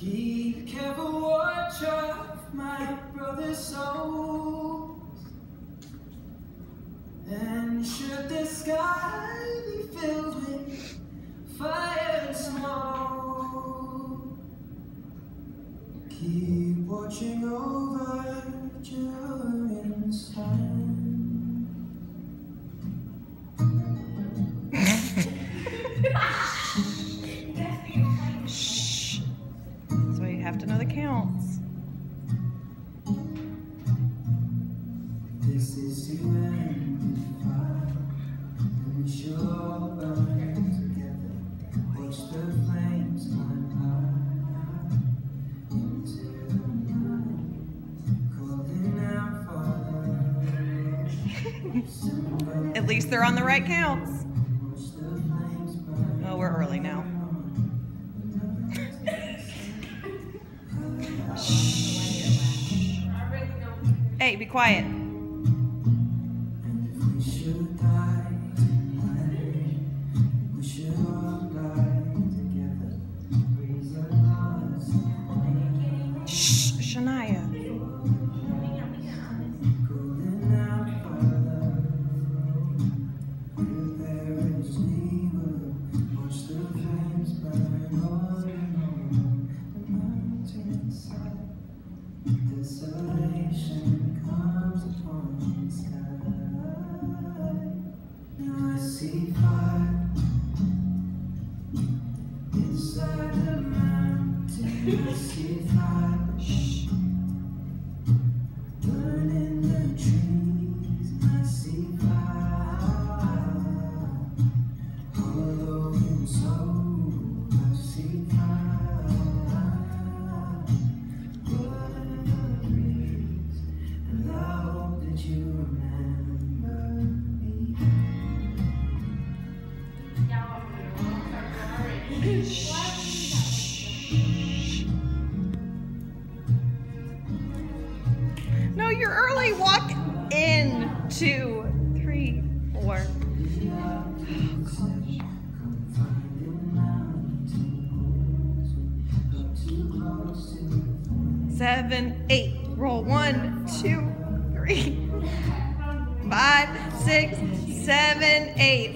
Keep careful watch of my brother's souls. And should the sky be filled with fire and smoke, keep watching over. Have to know the counts. This is the end of fire, and we should all burn together. Watch the flames climb high into the night, calling out Father. At least they're on the right counts. Watch the flames burn. Oh, we're early now. Raise our glass Shh, Shania. Now I see fire inside the mountain. I see fire. No, you're early. Walk in. Two, three, four. Seven, eight. Roll one, two, three, five, six, seven, eight.